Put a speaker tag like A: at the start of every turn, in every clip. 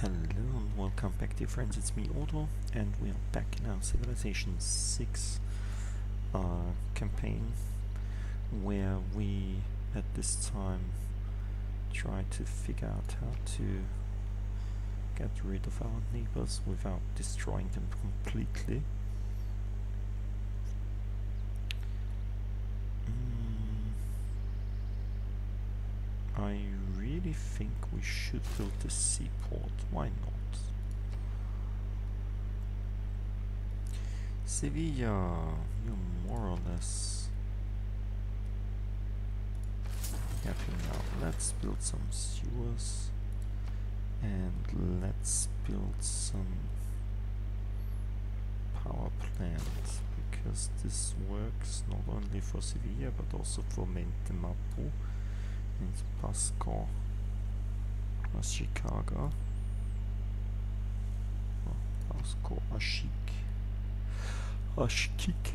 A: Hello and welcome back dear friends, it's me Otto and we are back in our Civilization 6 uh, campaign where we at this time try to figure out how to get rid of our neighbors without destroying them completely. Mm, I really think we should build a seaport. Why not? Sevilla, you're more or less happy now. Let's build some sewers and let's build some power plants because this works not only for Sevilla but also for Mente Mapu and Pasco aus Chicago. Oh, aus Aschik. Aschik.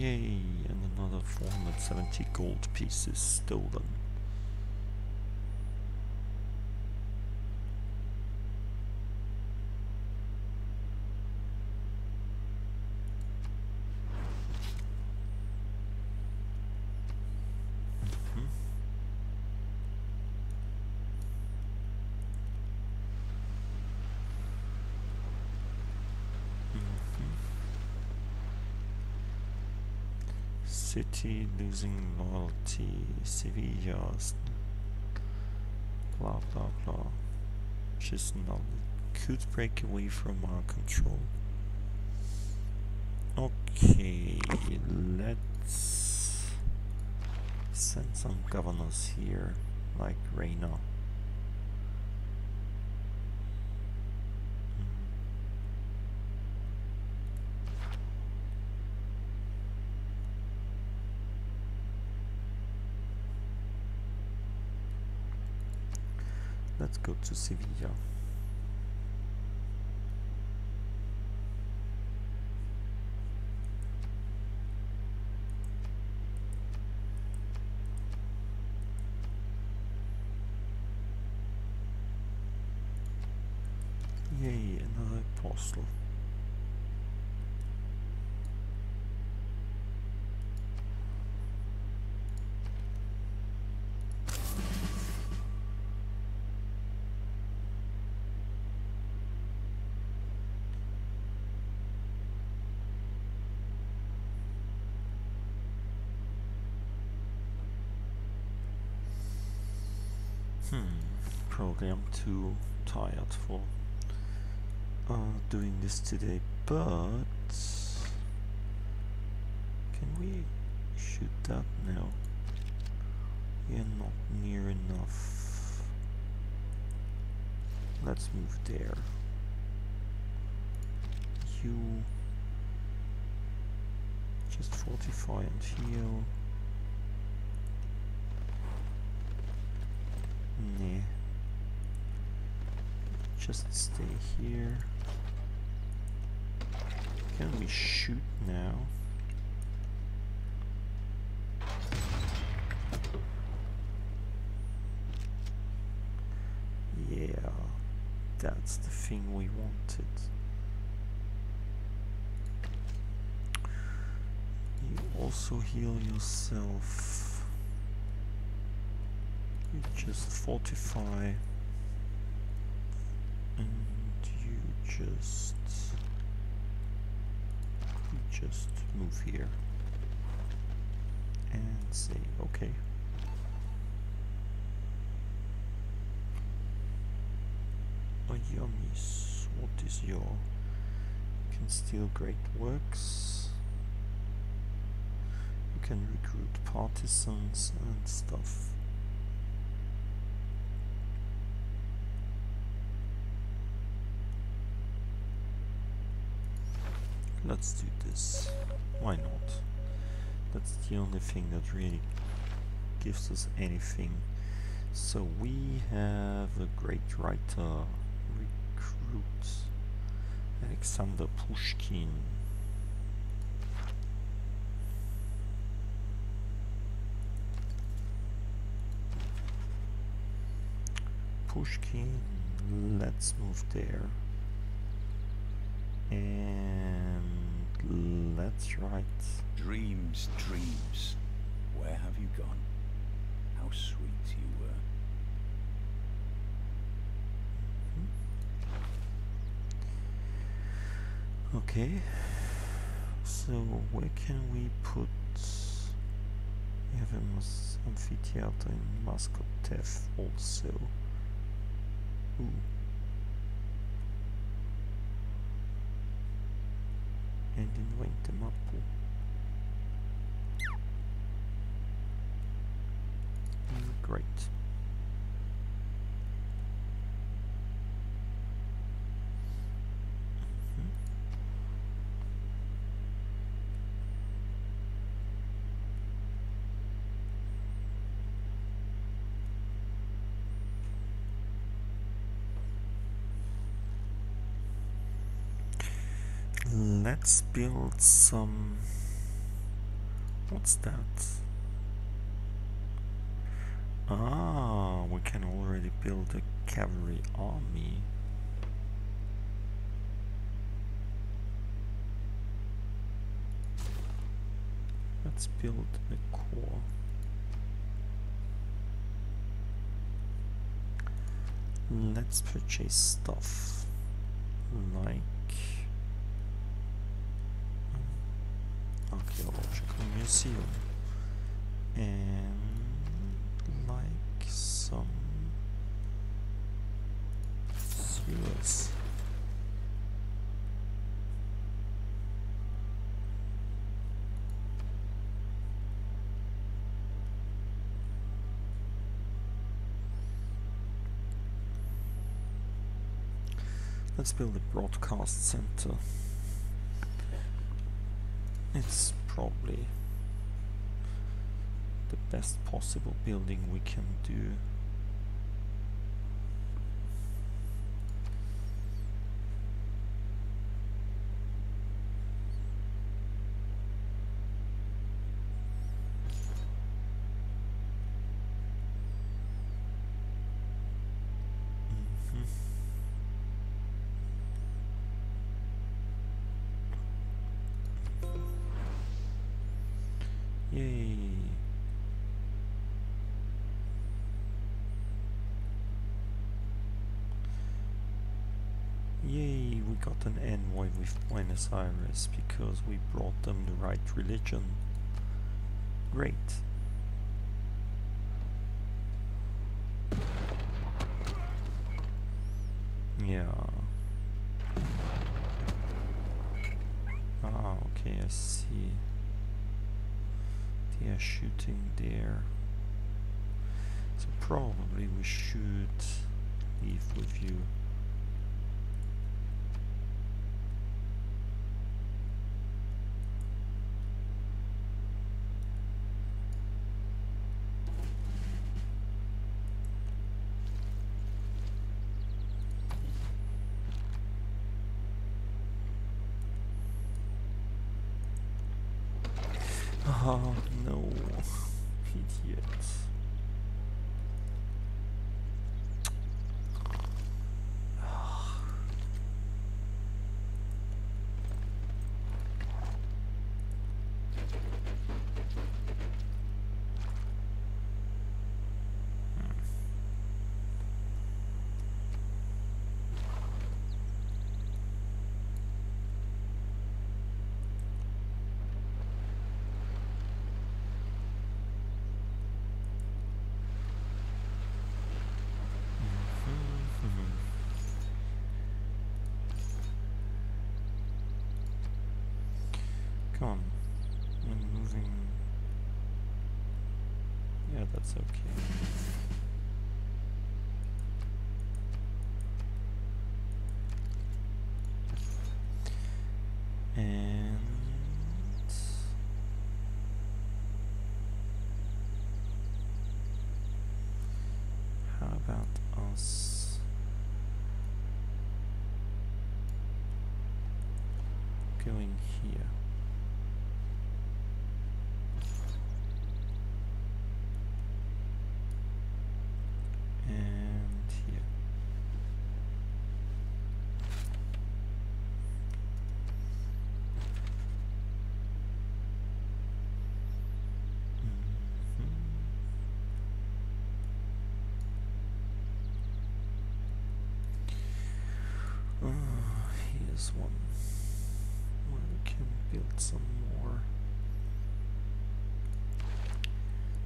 A: Yay, and another 470 gold pieces stolen. City losing loyalty, Sevilla's blah blah blah. Just not could break away from our control. Okay, let's send some governors here, like Reyna. Go to Sevilla. Hmm, probably I'm too tired for uh, doing this today, but can we shoot that now? Are not near enough. Let's move there. You just fortify and heal. Nah. Just stay here. Can we shoot now? Yeah, that's the thing we wanted. You also heal yourself. Just fortify and you just you just move here and say okay. Ayamis, what is your you can steal great works. You can recruit partisans and stuff. Let's do this. Why not? That's the only thing that really gives us anything. So we have a great writer, recruit Alexander Pushkin. Pushkin, let's move there. And let's write.
B: Dreams, dreams. Where have you gone? How sweet you were. Mm-hmm.
A: Okay. So where can we put? We have a mas amphitheater in Muscatef also. Ooh. And in them up. Great. Let's build some. What's that? Ah, we can already build a cavalry army. Let's build a corps. Let's purchase stuff like archaeological museum and like some sewers. Let's build a broadcast center. It's probably the best possible building we can do. Yay. Yay, we got an envoy with Buenos Aires because we brought them the right religion. Great. Yeah. Are shooting there. So probably we should leave with you. On. I'm moving. Yeah, that's okay. And how about us going here? Here's one where we can build some more.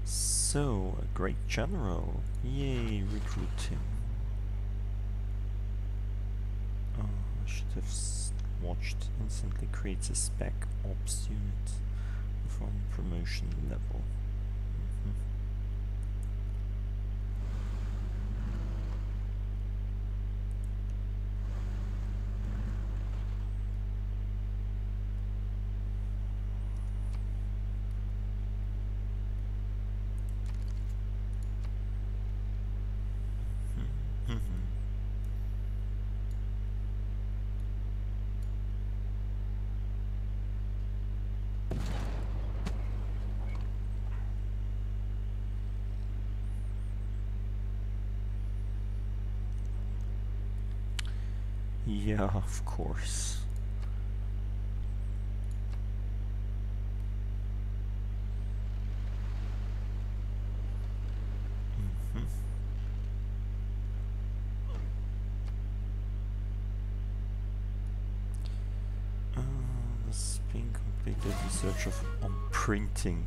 A: So, a great general. Yay, recruit him. Oh, I should have watched. Instantly creates a spec ops unit from promotion level. Yeah, of course. Mhm. Uh, search of on printing.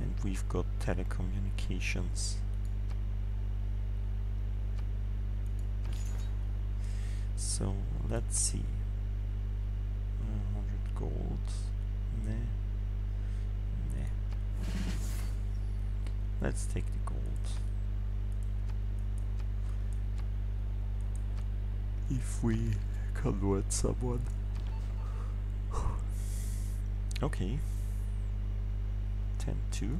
A: and we've got telecommunications. So let's see. Uh, 100 gold. Nah. Nah. Let's take the gold. If we convert someone. okay. 10 2.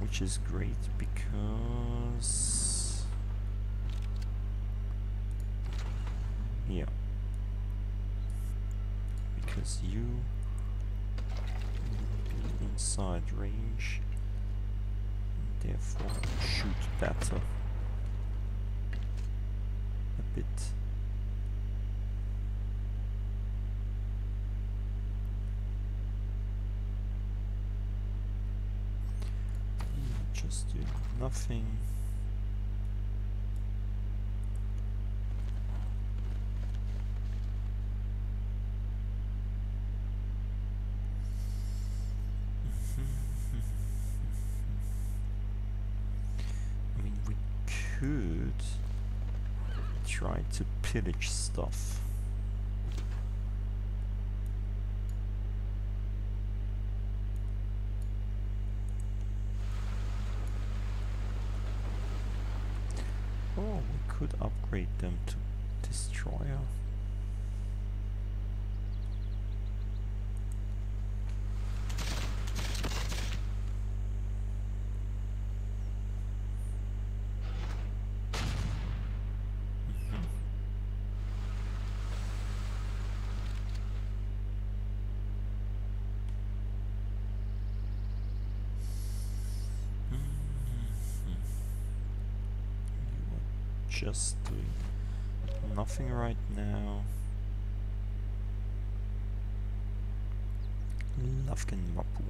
A: Which is great because yeah because you will be inside range and therefore shoot better. A bit nothing. I mean, we could try to pillage stuff. just doing nothing right now. Lafkenmapu.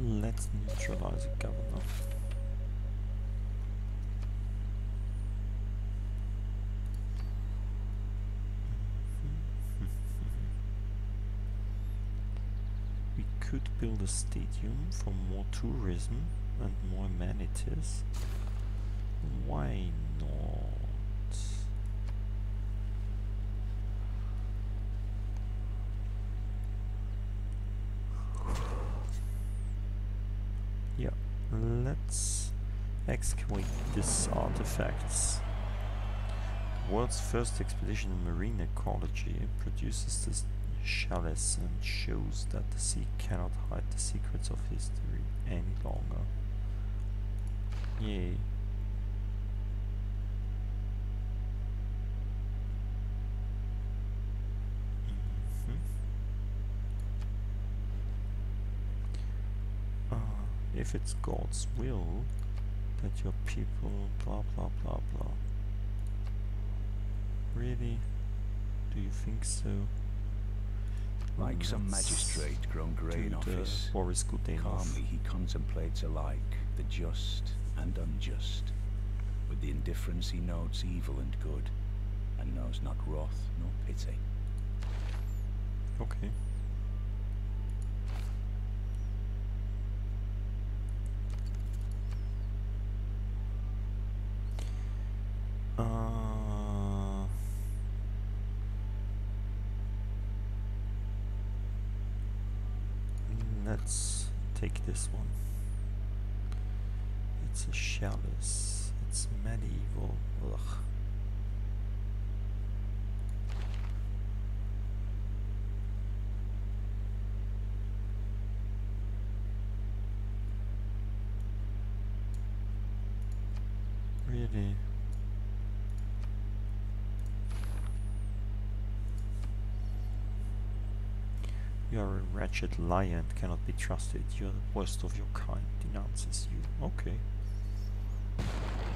A: Let's neutralize the governor. Build a stadium for more tourism and more amenities. Why not? Yeah, let's excavate these artifacts. World's first expedition in marine ecology produces this chalice and shows that the sea cannot hide the secrets of history any longer. Yay. Mhm. Uh, if it's God's will that your people blah blah blah blah. Really? Do you think so?
B: Like some magistrate grown grey in
A: the
B: office, calmly he contemplates alike the just and unjust. With the indifference he notes evil and good, and knows not wrath nor pity.
A: Okay. This one. It's a chalice. It's medieval. Ugh. Really? You are a wretched and cannot be trusted. You are the worst of your kind, denounces you. Okay.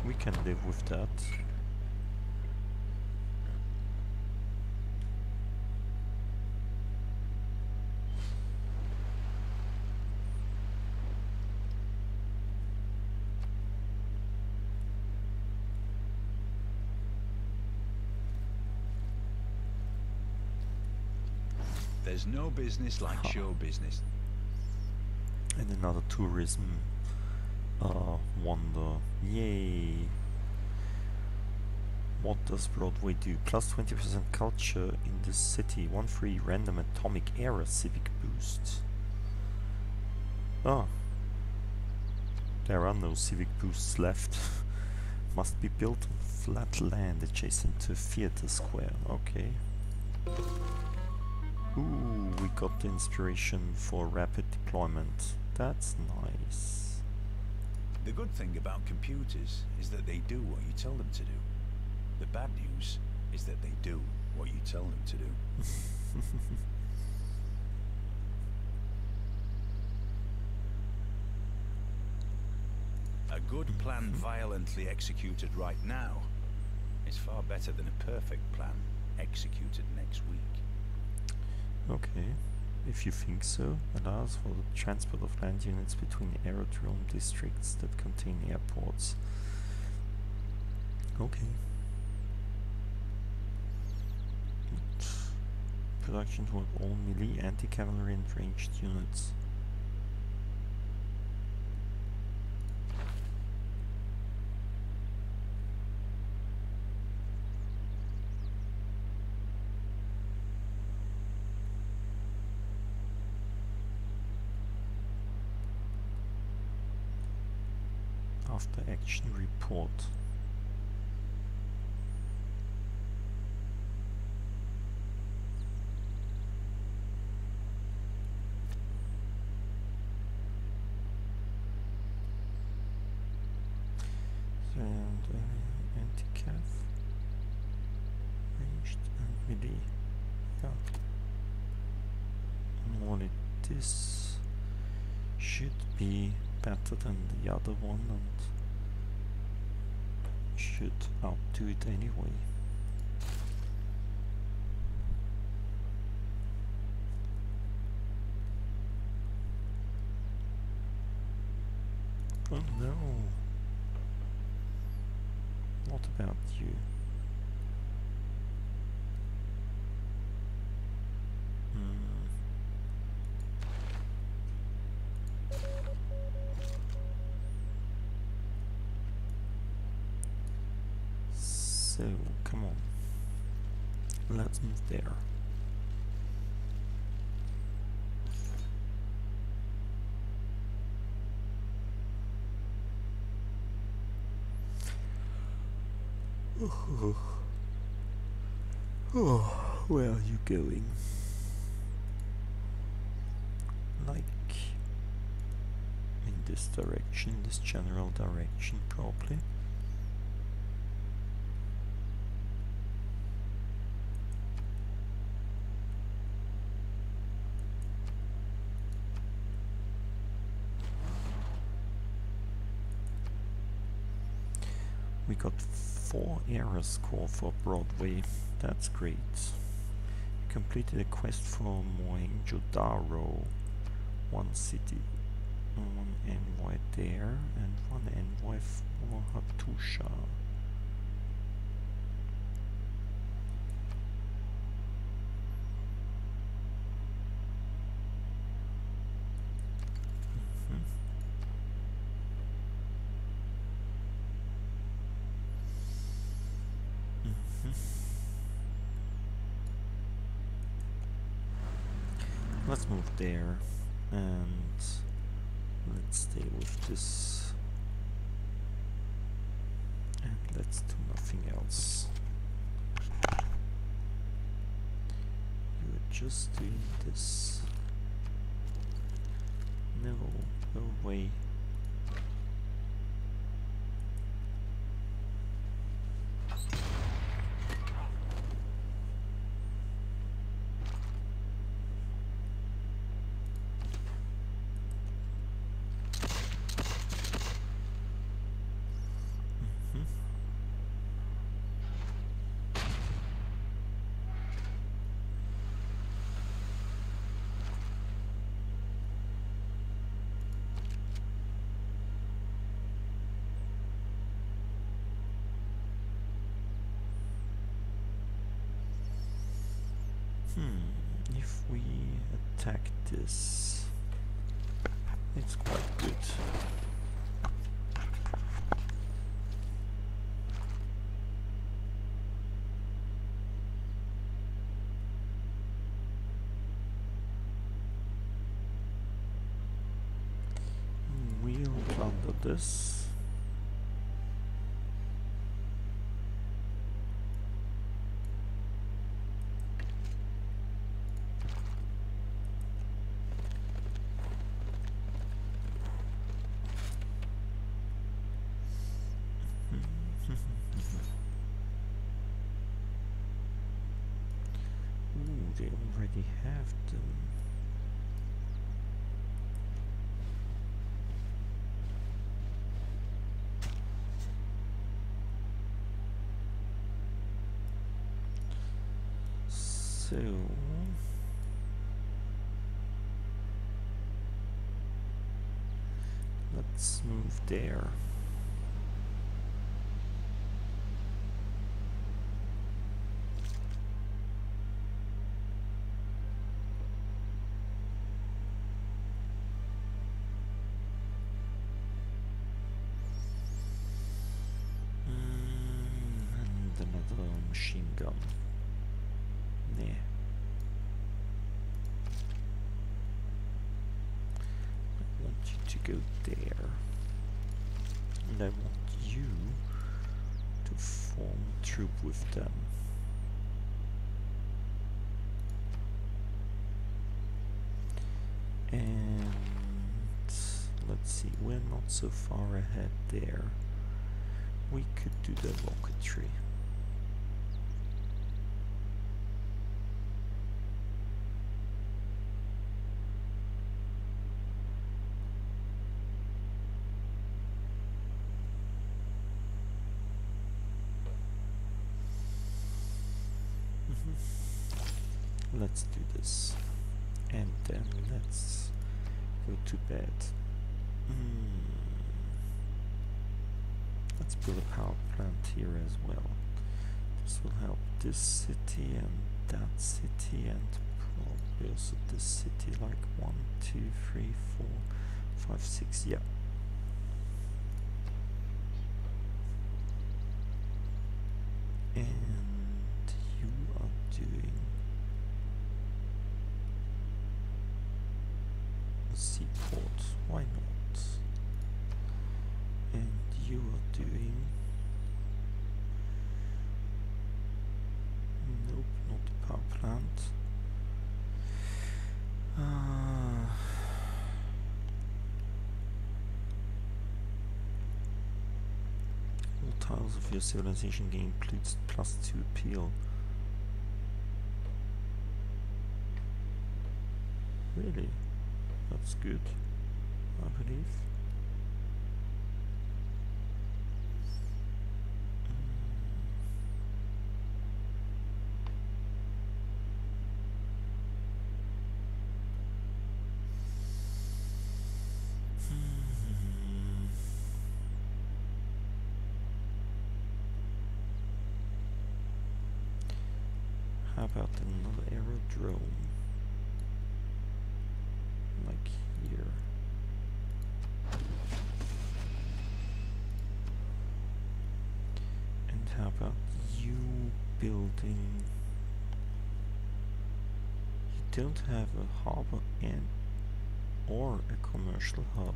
A: We can live with that.
B: There's no business like
A: Huh.
B: show business.
A: And another tourism uh, wonder. Yay! What does Broadway do? Plus 20% culture in the city. One free random atomic era civic boost. Ah. There are no civic boosts left. Must be built on flat land adjacent to theater square. Okay. Ooh, we got the inspiration for rapid deployment. That's nice.
B: The good thing about computers is that they do what you tell them to do. The bad news is that they do what you tell them to do. A good plan violently executed right now is far better than a perfect plan executed next week.
A: Okay, if you think so, allows for the transport of land units between aerodrome districts that contain airports. Okay. But Production toward all melee, anti-cavalry and ranged units. Report. And uh, anti-cav, ranged and melee. Yeah. Normally this should be better than the other one and should outdo it anyway. Oh no. What about you? So, come on. Let's move there. Oh, where are you going? Like in this direction, this general direction, probably. We got four era score for Broadway. That's great. You completed a quest for Mohenjo-Daro. One city, one envoy there, and one envoy for Hattusha. This and let's do nothing else. You're just doing this. No, no way. Hmm, if we attack this, it's quite good. We'll plunder this. So let's move there. Mm, machine gun. I want you to go there. And I want you to form troop with them. And let's see, we're not so far ahead there. We could do the rocketry. Let's do this. And then let's go to bed. Mm. let's build a power plant here as well. This will help this city and that city and probably also this city like one, two, three, four, five, six, yeah. And you are doing a seaport, why not? And you are doing Nope, not the power plant. Uh, all tiles of your civilization game gain plus, plus 2 appeal. Really? That's good, I believe. You building? You don't have a harbor and or a commercial hub.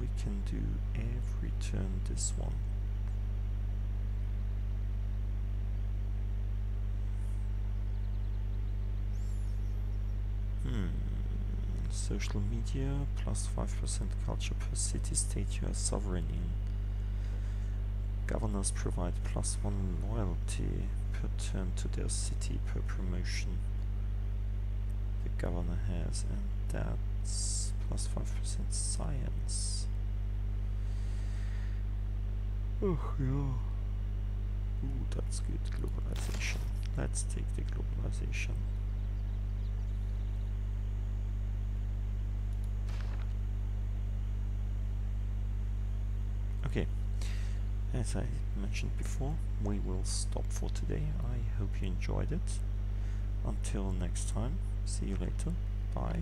A: We can do every turn this one. Hmm. Social media plus 5% culture per city state you are sovereign in. Governors provide plus 1 loyalty per turn to their city per promotion the governor has, and that's plus 5% science. Oh, yeah. Ooh, that's good. Globalization. Let's take the globalization. Okay, as I mentioned before, we will stop for today. I hope you enjoyed it. Until next time, see you later. Bye.